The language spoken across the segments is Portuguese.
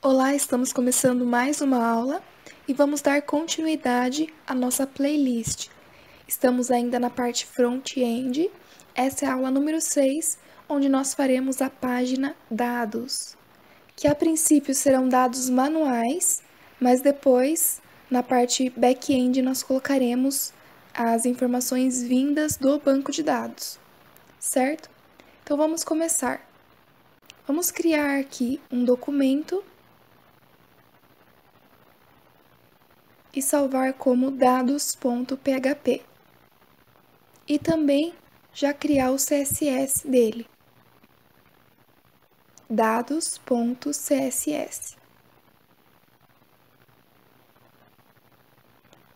Olá, estamos começando mais uma aula e vamos dar continuidade à nossa playlist. Estamos ainda na parte front-end. Essa é a aula número 6, onde nós faremos a página dados, que a princípio serão dados manuais, mas depois, na parte back-end, nós colocaremos as informações vindas do banco de dados, certo? Então vamos começar. Vamos criar aqui um documento e salvar como dados.php. E também já criar o CSS dele. dados.css.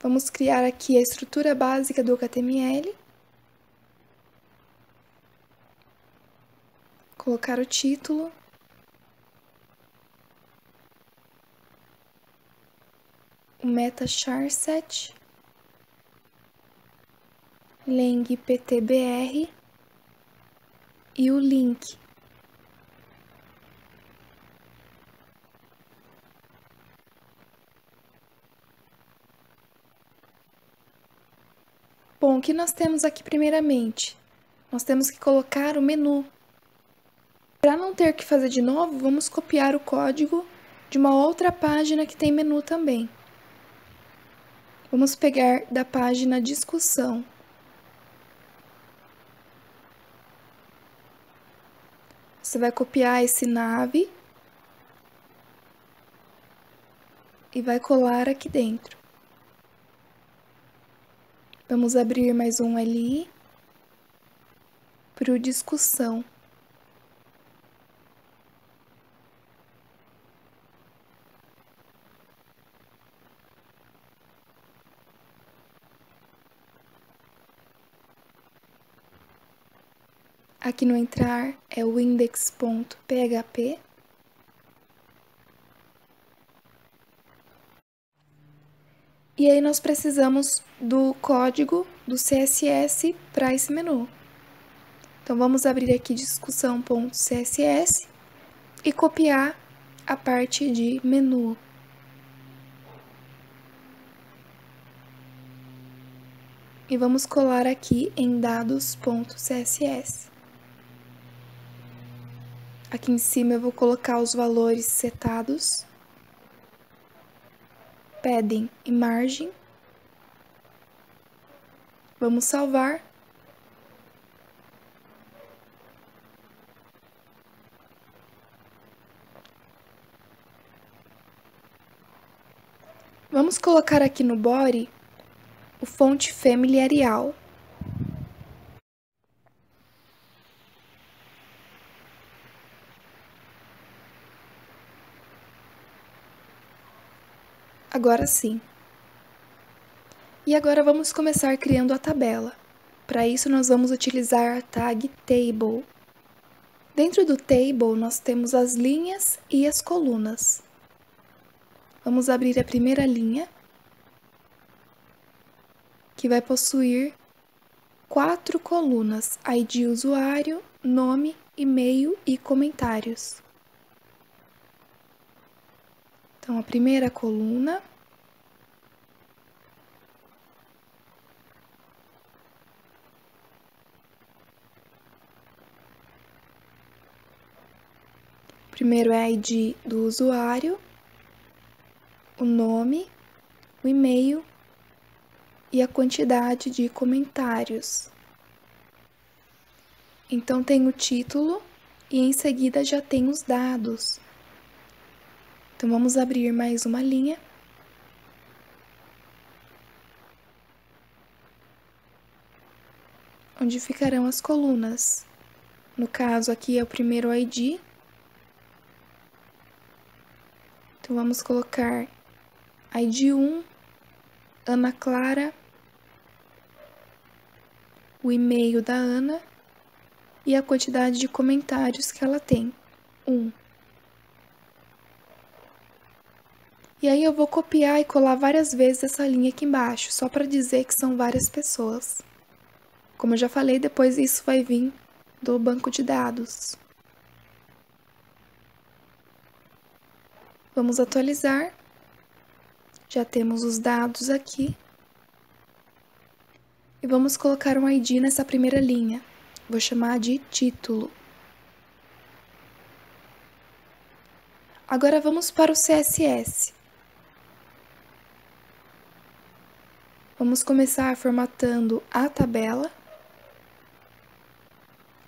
Vamos criar aqui a estrutura básica do HTML. Colocar o título. O meta charset. Lang ptbr e o link. Bom, o que nós temos aqui primeiramente? Nós temos que colocar o menu. Para não ter que fazer de novo, vamos copiar o código de uma outra página que tem menu também. Vamos pegar da página discussão. Você vai copiar esse nave e vai colar aqui dentro. Vamos abrir mais um ali para o discussão. Aqui no entrar é o index.php. E aí nós precisamos do código do CSS para esse menu. Então vamos abrir aqui discussão.css e copiar a parte de menu. E vamos colar aqui em dados.css. Aqui em cima eu vou colocar os valores setados padding e margem. Vamos salvar. Vamos colocar aqui no body o fonte Family Arial. Agora sim. E agora vamos começar criando a tabela. Para isso nós vamos utilizar a tag table. Dentro do table nós temos as linhas e as colunas. Vamos abrir a primeira linha, que vai possuir quatro colunas: ID usuário, nome, e-mail e comentários. Então, a primeira coluna. Primeiro é a ID do usuário, o nome, o e-mail e a quantidade de comentários. Então tem o título e em seguida já tem os dados. Então, vamos abrir mais uma linha. Onde ficarão as colunas. No caso, aqui é o primeiro ID. Então, vamos colocar ID 1, Ana Clara, o e-mail da Ana e a quantidade de comentários que ela tem. 1. Um. E aí eu vou copiar e colar várias vezes essa linha aqui embaixo, só para dizer que são várias pessoas. Como eu já falei, depois isso vai vir do banco de dados. Vamos atualizar. Já temos os dados aqui. E vamos colocar um ID nessa primeira linha. Vou chamar de título. Agora vamos para o CSS. Vamos começar formatando a tabela,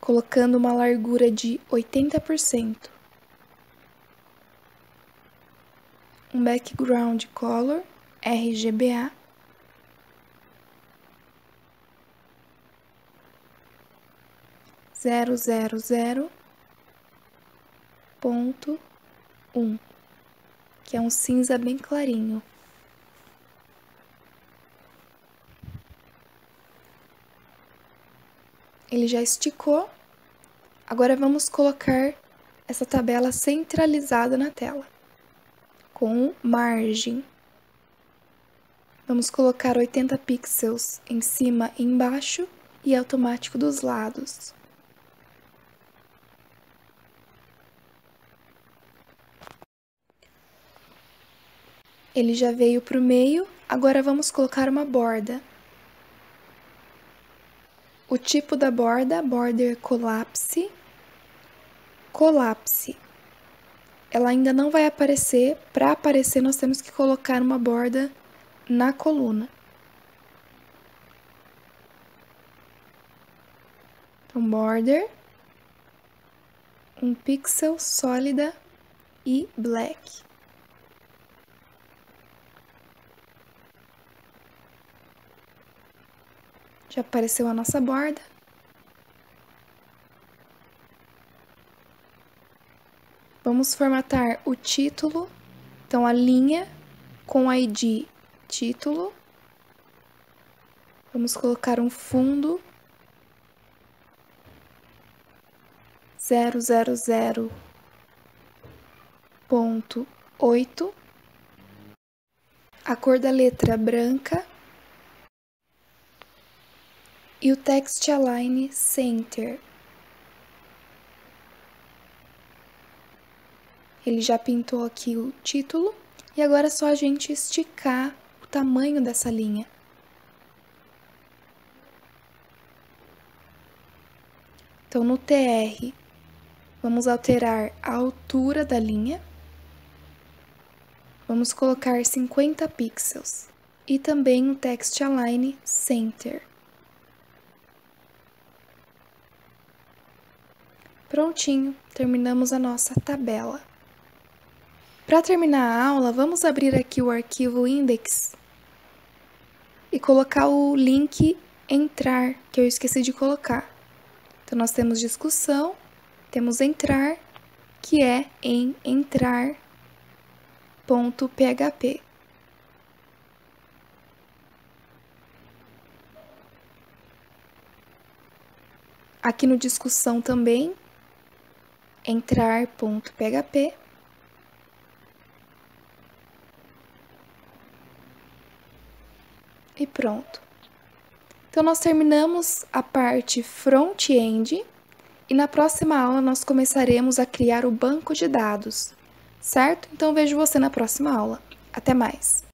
colocando uma largura de 80%. Um background color RGBA. Zero zero zero ponto um, que é um cinza bem clarinho. Ele já esticou. Agora vamos colocar essa tabela centralizada na tela, com margem. Vamos colocar 80 pixels em cima e embaixo e automático dos lados. Ele já veio para o meio, agora vamos colocar uma borda. O tipo da borda, border collapse, colapse. Ela ainda não vai aparecer, para aparecer nós temos que colocar uma borda na coluna. Então, border, um pixel sólida e black. Já apareceu a nossa borda. Vamos formatar o título, então a linha com ID título. Vamos colocar um fundo zero zero zero ponto oito. A cor da letra branca e o Text Align Center. Ele já pintou aqui o título e agora é só a gente esticar o tamanho dessa linha. Então, no TR, vamos alterar a altura da linha. Vamos colocar 50 pixels. E também o Text Align Center. Prontinho, terminamos a nossa tabela. Para terminar a aula, vamos abrir aqui o arquivo index e colocar o link entrar, que eu esqueci de colocar. Então, nós temos discussão, temos entrar, que é em entrar.php. Aqui no discussão também entrar.php e pronto. Então, nós terminamos a parte front-end e na próxima aula nós começaremos a criar o banco de dados, certo? Então, vejo você na próxima aula. Até mais!